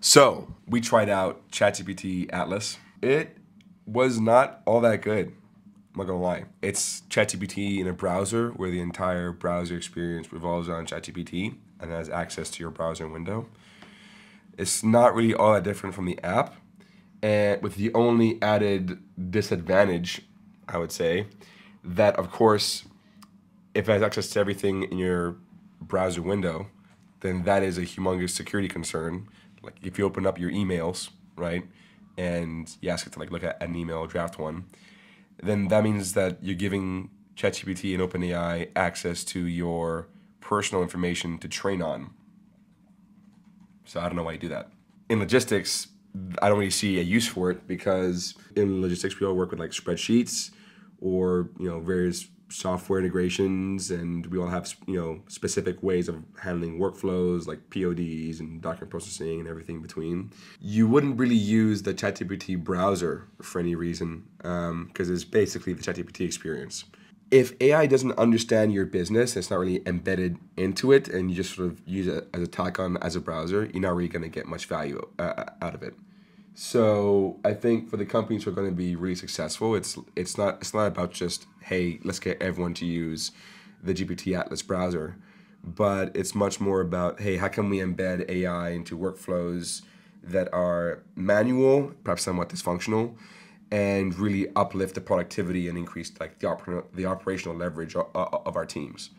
So we tried out ChatGPT Atlas. It was not all that good. I'm not gonna lie. It's ChatGPT in a browser where the entire browser experience revolves around ChatGPT and has access to your browser window. It's not really all that different from the app, and with the only added disadvantage, I would say, that of course, if it has access to everything in your browser window, then that is a humongous security concern. Like if you open up your emails, right, and you ask it to like look at an email, draft one, then that means that you're giving ChatGPT and OpenAI access to your personal information to train on. So I don't know why you do that. In logistics, I don't really see a use for it because in logistics we all work with like spreadsheets or you know various software integrations and we all have you know specific ways of handling workflows like PODs and document processing and everything between. You wouldn't really use the ChatGPT browser for any reason because um, it's basically the ChatGPT experience. If AI doesn't understand your business, it's not really embedded into it, and you just sort of use it as a tack on as a browser, you're not really going to get much value uh, out of it. So I think for the companies who are going to be really successful, it's it's not it's not about just hey let's get everyone to use the GPT Atlas browser, but it's much more about hey how can we embed AI into workflows that are manual, perhaps somewhat dysfunctional, and really uplift the productivity and increase like the, oper- the operational leverage of, of our teams.